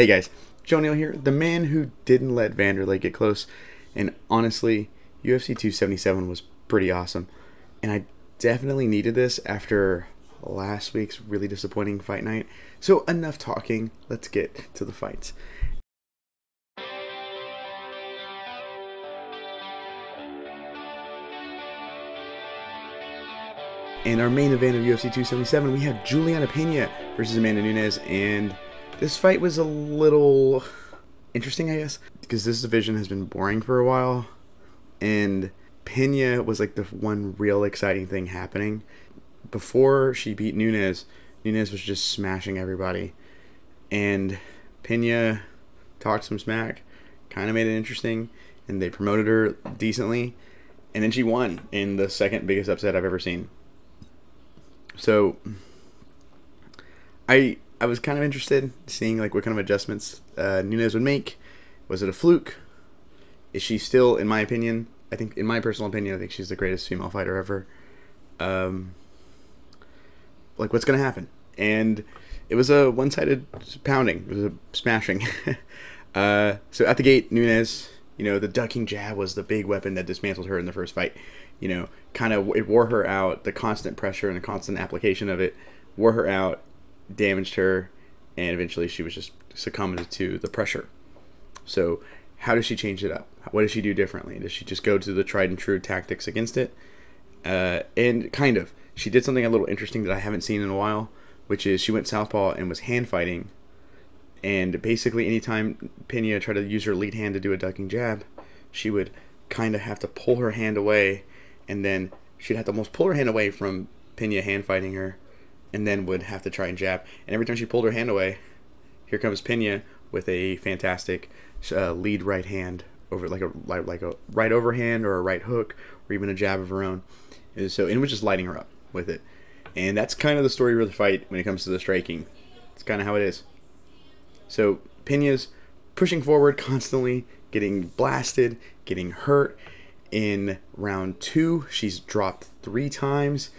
Hey guys, Joe Neal here, the man who didn't let Vanderlei get close. And honestly, UFC 277 was pretty awesome. And I definitely needed this after last week's really disappointing fight night. So, enough talking, let's get to the fights. In our main event of UFC 277, we have Julianna Pena versus Amanda Nunes, and this fight was a little interesting, I guess, because this division has been boring for a while, and Pena was like the one real exciting thing happening. Before she beat Nunes, Nunes was just smashing everybody, and Pena talked some smack, kind of made it interesting, and they promoted her decently, and then she won in the second biggest upset I've ever seen. So, I I was kind of interested seeing like what kind of adjustments uh, Nunes would make. Was it a fluke? Is she still, in my opinion, I think, in my personal opinion, I think she's the greatest female fighter ever. Um, like, what's going to happen? And it was a one-sided pounding. It was a smashing. uh, so at the gate, Nunes, you know, the ducking jab was the big weapon that dismantled her in the first fight. You know, kind of it wore her out. The constant pressure and the constant application of it wore her out damaged her, and eventually she was just succumbed to the pressure. So, how does she change it up? What does she do differently? Does she just go to the tried and true tactics against it? Uh, and kind of, she did something a little interesting that I haven't seen in a while, which is she went southpaw and was hand fighting. And basically, anytime Pena tried to use her lead hand to do a ducking jab, she would kind of have to pull her hand away, and then she'd have to almost pull her hand away from Pena hand fighting her, and then would have to try and jab. And every time she pulled her hand away, here comes Pena with a fantastic uh, lead right hand over like a like, like a right overhand or a right hook or even a jab of her own. And so and it was just lighting her up with it. And that's kind of the story of the fight when it comes to the striking. It's kind of how it is. So Pena's pushing forward constantly, getting blasted, getting hurt. In round two, she's dropped three times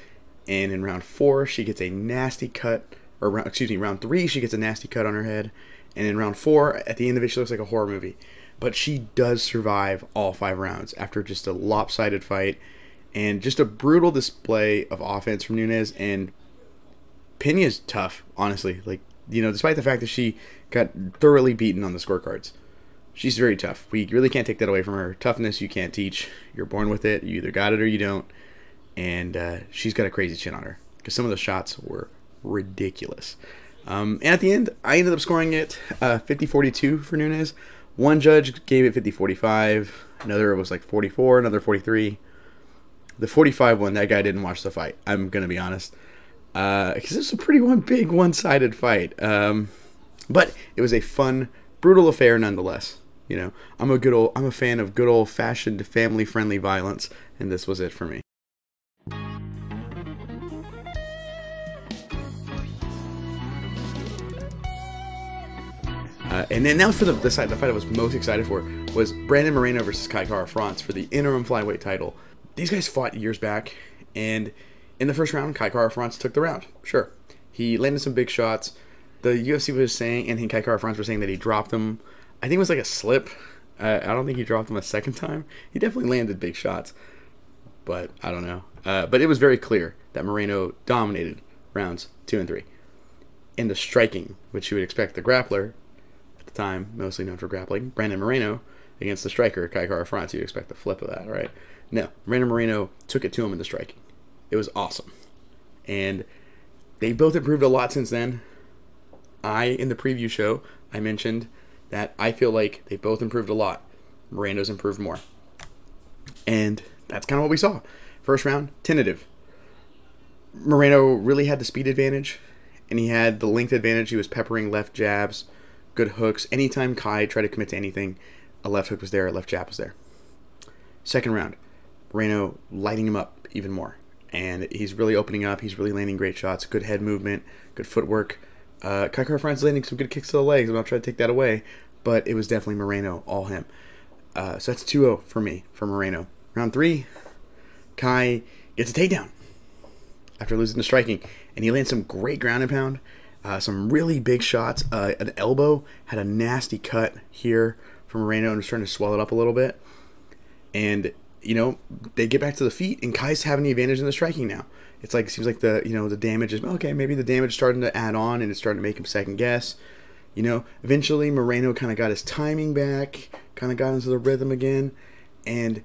and in round four she gets a nasty cut or round, excuse me round three she gets a nasty cut on her head. And in round four at the end of it she looks like a horror movie. But she does survive all five rounds after just a lopsided fight and just a brutal display of offense from Nunes. and Pena's tough honestly. Like you know despite the fact that she got thoroughly beaten on the scorecards she's very tough. We really can't take that away from her. Toughness you can't teach. You're born with it. You either got it or you don't and uh, she's got a crazy chin on her because some of the shots were ridiculous. Um, and at the end, I ended up scoring it uh, 50 42 for Nunes. One judge gave it 50 45, another was like 44, another 43. The 45 one, that guy didn't watch the fight. I'm going to be honest. Because uh, it's a pretty one big one sided fight. Um, but it was a fun, brutal affair nonetheless. You know, I'm a good old, I'm a fan of good old fashioned family friendly violence, and this was it for me. Uh, and then now for the, the, side, the fight I was most excited for was Brandon Moreno versus Kai Kara-France for the interim flyweight title. These guys fought years back, and in the first round, Kai Kara-France took the round. Sure, he landed some big shots. The UFC was saying, and Kai Kara-France were saying that he dropped them. I think it was like a slip. Uh, I don't think he dropped them a second time. He definitely landed big shots, but I don't know. Uh, but it was very clear that Moreno dominated rounds two and three. In the striking, which you would expect the grappler the time, mostly known for grappling, Brandon Moreno against the striker, Kai Kara-France. You'd expect the flip of that, right? No, Brandon Moreno took it to him in the striking. It was awesome. And they both improved a lot since then. I, in the preview show, I mentioned that I feel like they both improved a lot. Moreno's improved more. And that's kind of what we saw. First round, tentative. Moreno really had the speed advantage, and he had the length advantage. He was peppering left jabs, good hooks. Anytime Kai tried to commit to anything, a left hook was there, a left jab was there. Second round, Moreno lighting him up even more. And he's really opening up. He's really landing great shots. Good head movement, good footwork. Uh, Kai Kara landing some good kicks to the legs. I'm not trying to take that away, but it was definitely Moreno, all him. Uh, so that's 2 0 for me, for Moreno. Round three, Kai gets a takedown after losing the striking, and he lands some great ground and pound. Uh, some really big shots. Uh, an elbow had a nasty cut here from Moreno and was trying to swell it up a little bit. And you know they get back to the feet, and Kai's having the advantage in the striking now. It's like seems like the you know the damage is okay. Maybe the damage is starting to add on, and it's starting to make him second guess. You know, eventually Moreno kind of got his timing back, kind of got into the rhythm again, and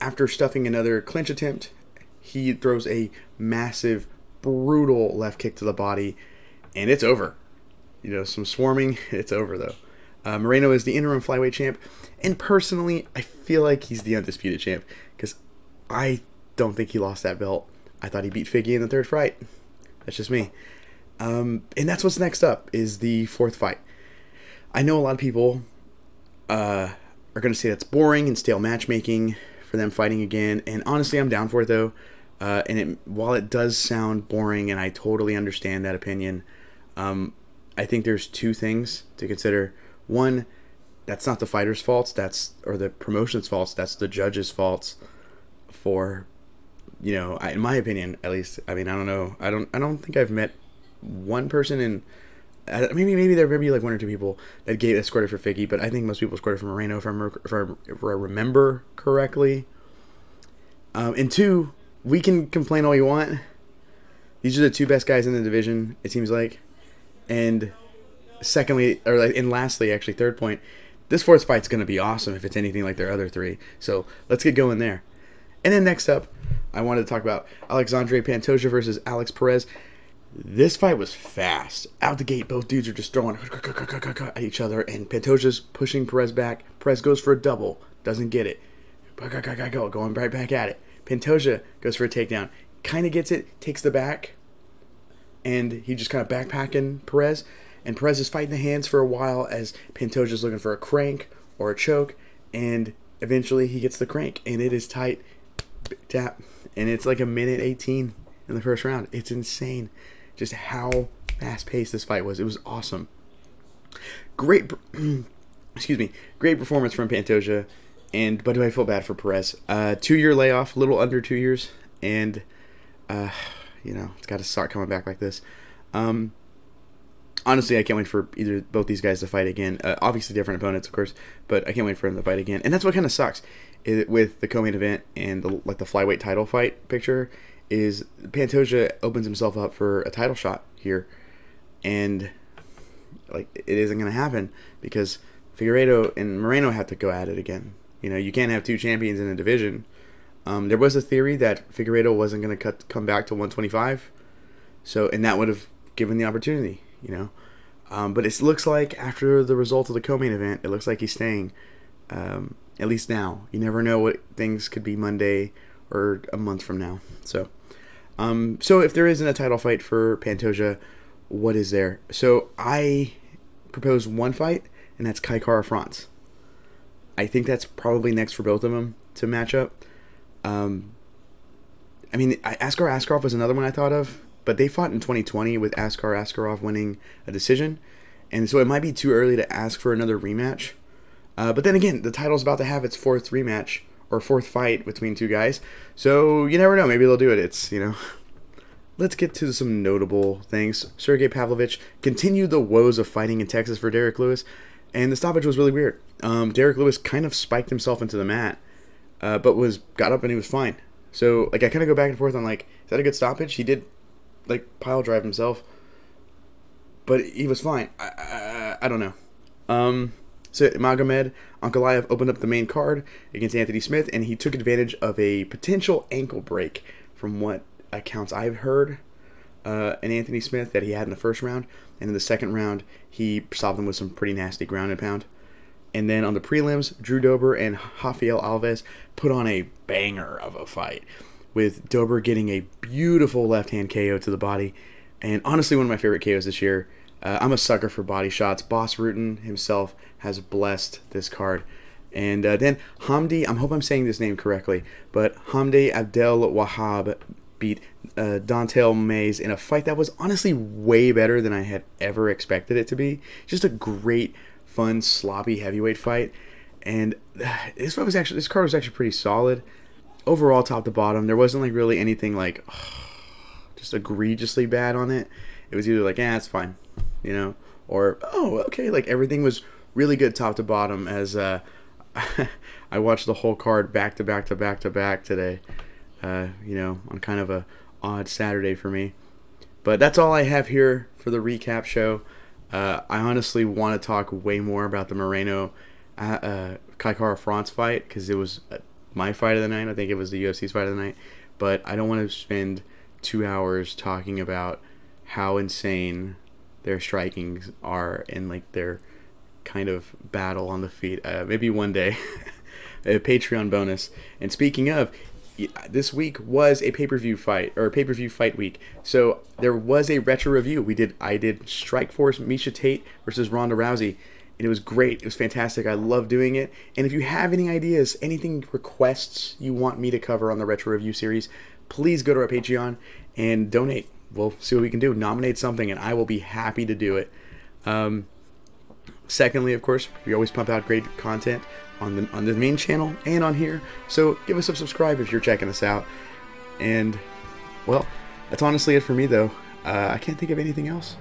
after stuffing another clinch attempt, he throws a massive, brutal left kick to the body, and it's over. You know, some swarming, it's over though. Uh, Moreno is the interim flyweight champ, and personally, I feel like he's the undisputed champ because I don't think he lost that belt. I thought he beat Figgy in the third fight. That's just me. Um, and that's what's next up is the fourth fight. I know a lot of people uh, are going to say that's boring and stale matchmaking for them fighting again. And honestly, I'm down for it though. Uh, and it, while it does sound boring, and I totally understand that opinion, um, I think there's two things to consider. One, that's not the fighter's faults. That's or the promotion's faults. That's the judge's faults for, you know, I, in my opinion, at least. I mean, I don't know. I don't. I don't think I've met one person in maybe maybe there may be like one or two people that gave that scored it for Figgy, but I think most people scored it for Moreno if, if, I, if I remember correctly. Um, and two, we can complain all you want. These are the two best guys in the division. It seems like, and secondly, or like, and lastly, actually, third point, this fourth fight's going to be awesome if it's anything like their other three. So let's get going there. And then next up, I wanted to talk about Alexandre Pantoja versus Alex Perez. This fight was fast. Out the gate, both dudes are just throwing at each other, and Pantoja's pushing Perez back. Perez goes for a double, doesn't get it. Go, going right back at it. Pantoja goes for a takedown, kind of gets it, takes the back, and he just kind of backpacking Perez. And Perez is fighting the hands for a while as Pantoja's looking for a crank or a choke, and eventually he gets the crank, and it is tight. Tap, and it's like a minute 18 in the first round. It's insane just how fast paced this fight was. It was awesome. Great, excuse me, great performance from Pantoja, and but do I feel bad for Perez? Uh, two year layoff, little under two years, and uh, you know it's got to start coming back like this. Um, honestly, I can't wait for either both these guys to fight again. Uh, obviously, different opponents, of course, but I can't wait for them to fight again. And that's what kind of sucks it, with the co-main event and the, like the flyweight title fight picture is Pantoja opens himself up for a title shot here, and like it isn't going to happen because Figueiredo and Moreno have to go at it again. You know, you can't have two champions in a division. Um, there was a theory that Figueiredo wasn't going to cut come back to 125, so and that would have given the opportunity. You know, um, but it looks like after the result of the co-main event, it looks like he's staying. Um, at least now, you never know what things could be Monday or a month from now. So um, so if there isn't a title fight for Pantoja, what is there? So I propose one fight, and that's Kai Kara-France. I think that's probably next for both of them to match up. Um, I mean, Askar Askarov was another one I thought of, but they fought in 2020 with Askar Askarov winning a decision, and so it might be too early to ask for another rematch. Uh, but then again, the title's about to have its fourth rematch, or fourth fight between two guys. So you never know. Maybe they'll do it. It's you know. Let's get to some notable things. Sergei Pavlovich continued the woes of fighting in Texas for Derrick Lewis, and the stoppage was really weird. Um, Derrick Lewis kind of spiked himself into the mat, uh, but was got up and he was fine. So like I kind of go back and forth on like is that a good stoppage? He did like pile drive himself, but he was fine. I, I, I don't know. Um, so Magomed Ankalaev opened up the main card against Anthony Smith, and he took advantage of a potential ankle break from what accounts I've heard uh, in Anthony Smith that he had in the first round. And in the second round, he stopped him with some pretty nasty ground and pound. And then on the prelims, Drew Dober and Rafael Alves put on a banger of a fight, with Dober getting a beautiful left hand KO to the body. And honestly, one of my favorite KOs this year. Uh, I'm a sucker for body shots. Bas Rutten himself has blessed this card. And uh, then Hamdi, I hope I'm saying this name correctly, but Hamdi Abdel Wahab beat uh, Don'Tale Mayes in a fight that was honestly way better than I had ever expected it to be. Just a great, fun, sloppy heavyweight fight. And this fight was actually, this card was actually pretty solid. Overall, top to bottom, there wasn't like really anything like just egregiously bad on it. It was either like, yeah, it's fine. you know, or oh, okay, like everything was really good top to bottom. As uh, I watched the whole card back to back to back to back today, uh, you know, on kind of a odd Saturday for me. But that's all I have here for the recap show. Uh, I honestly want to talk way more about the Moreno uh, uh, Kai France fight because it was uh, my fight of the night. I think it was the UFC's fight of the night. But I don't want to spend two hours talking about how insane their strikings are and like their kind of battle on the feet. Uh, maybe one day, a Patreon bonus. And speaking of, this week was a pay-per-view fight or pay-per-view fight week. So there was a retro review. We did I did Strikeforce Miesha Tate versus Ronda Rousey. And it was great. It was fantastic. I love doing it. And if you have any ideas, anything requests you want me to cover on the retro review series, please go to our Patreon and donate. We'll see what we can do. Nominate something, and I will be happy to do it. Um, secondly, of course, we always pump out great content on the on the main channel and on here. So give us a subscribe if you're checking us out. And well, that's honestly it for me though. Uh, I can't think of anything else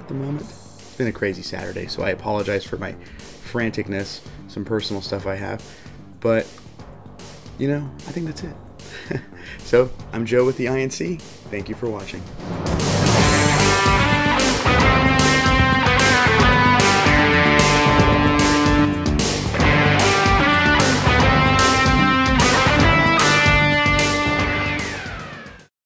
at the moment. It's been a crazy Saturday, so I apologize for my franticness, some personal stuff I have. But you know, I think that's it. so I'm Joe with the INC. Thank you for watching.